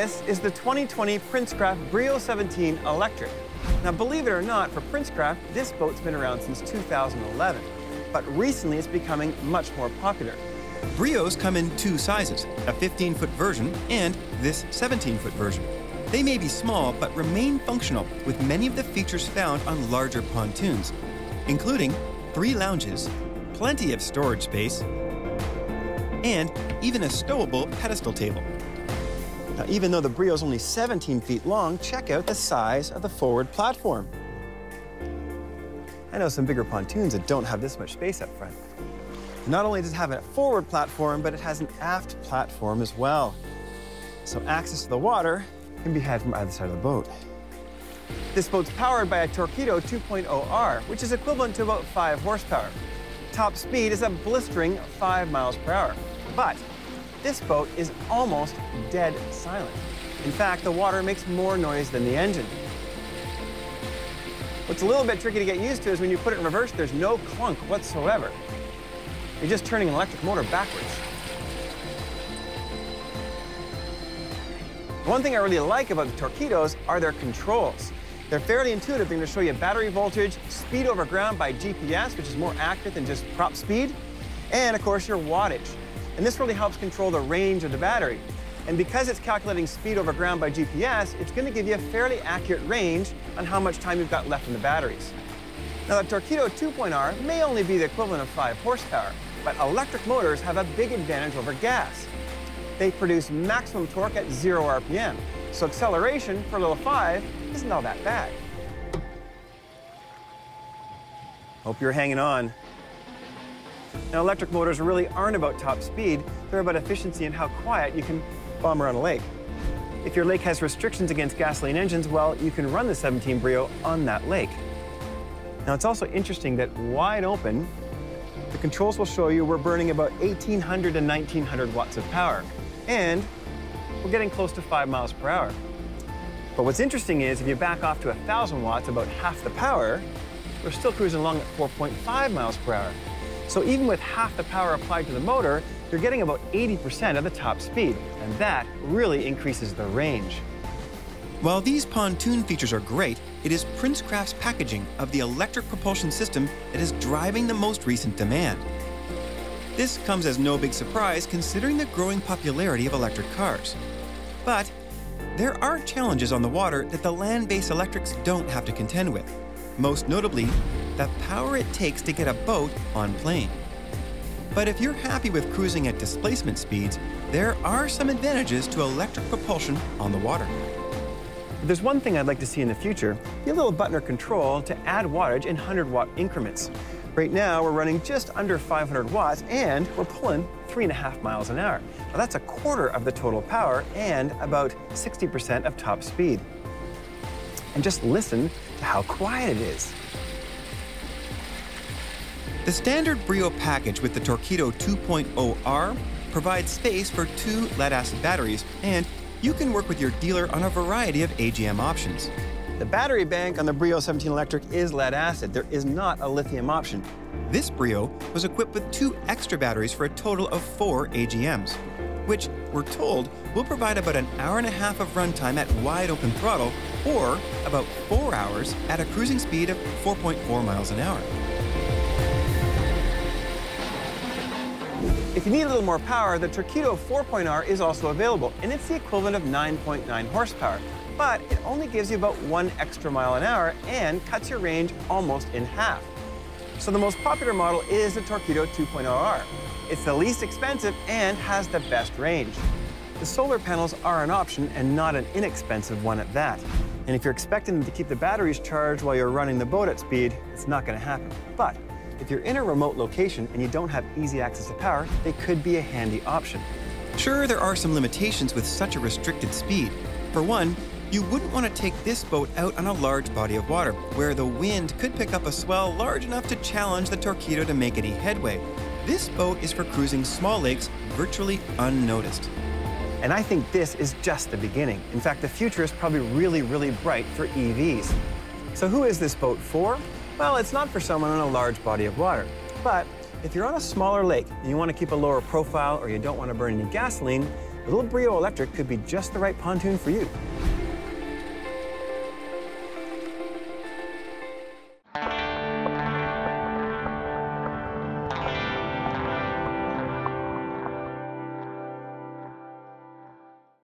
This is the 2020 Princecraft Brio 17 Electric. Now, believe it or not, for Princecraft, this boat's been around since 2011, but recently it's becoming much more popular. Brios come in two sizes, a 15-foot version and this 17-foot version. They may be small, but remain functional with many of the features found on larger pontoons, including three lounges, plenty of storage space, and even a stowable pedestal table. Now, even though the Brio is only 17 feet long, check out the size of the forward platform. I know some bigger pontoons that don't have this much space up front. Not only does it have a forward platform, but it has an aft platform as well. So access to the water can be had from either side of the boat. This boat's powered by a Torqeedo 2.0R, which is equivalent to about 5 horsepower. Top speed is a blistering 5 miles per hour. But this boat is almost dead silent. In fact, the water makes more noise than the engine. What's a little bit tricky to get used to is when you put it in reverse, there's no clunk whatsoever. You're just turning an electric motor backwards. One thing I really like about the Torqeedos are their controls. They're fairly intuitive. They're going to show you battery voltage, speed over ground by GPS, which is more accurate than just prop speed, and of course your wattage. And this really helps control the range of the battery. And because it's calculating speed over ground by GPS, it's going to give you a fairly accurate range on how much time you've got left in the batteries. Now, the Torqeedo 2.R may only be the equivalent of 5 horsepower, but electric motors have a big advantage over gas. They produce maximum torque at 0 RPM, so acceleration for a little 5 isn't all that bad. Hope you're hanging on. Now, electric motors really aren't about top speed. They're about efficiency and how quiet you can bomb around a lake. If your lake has restrictions against gasoline engines, well, you can run the 17 Brio on that lake. Now, it's also interesting that wide open, the controls will show you we're burning about 1,800 to 1,900 watts of power. And we're getting close to 5 miles per hour. But what's interesting is if you back off to 1,000 watts, about half the power, we're still cruising along at 4.5 miles per hour. So even with half the power applied to the motor, you're getting about 80% of the top speed, and that really increases the range. While these pontoon features are great, it is Princecraft's packaging of the electric propulsion system that is driving the most recent demand. This comes as no big surprise considering the growing popularity of electric cars. But there are challenges on the water that the land-based electrics don't have to contend with. Most notably, the power it takes to get a boat on plane. But if you're happy with cruising at displacement speeds, there are some advantages to electric propulsion on the water. There's one thing I'd like to see in the future, be a little button or control to add wattage in 100 watt increments. Right now, we're running just under 500 watts and we're pulling three and a half miles an hour. Now, that's a quarter of the total power and about 60% of top speed. And just listen to how quiet it is. The standard Brio package with the Torqeedo 2.0R provides space for two lead-acid batteries, and you can work with your dealer on a variety of AGM options. The battery bank on the Brio 17 Electric is lead-acid. There is not a lithium option. This Brio was equipped with two extra batteries for a total of four AGMs, which, we're told, will provide about an hour and a half of runtime at wide open throttle, or about four hours at a cruising speed of 4.4 miles an hour. If you need a little more power, the Torqeedo 4.R is also available, and it's the equivalent of 9.9 horsepower. But it only gives you about one extra mile an hour and cuts your range almost in half. So the most popular model is the Torqeedo 2.0R. It's the least expensive and has the best range. The solar panels are an option and not an inexpensive one at that. And if you're expecting them to keep the batteries charged while you're running the boat at speed, it's not going to happen. But if you're in a remote location and you don't have easy access to power, they could be a handy option. Sure, there are some limitations with such a restricted speed. For one, you wouldn't want to take this boat out on a large body of water, where the wind could pick up a swell large enough to challenge the Torqeedo to make any headway. This boat is for cruising small lakes virtually unnoticed. And I think this is just the beginning. In fact, the future is probably really, really bright for EVs. So who is this boat for? Well, it's not for someone on a large body of water. But If you're on a smaller lake and you want to keep a lower profile or you don't want to burn any gasoline, the little Brio Electric could be just the right pontoon for you.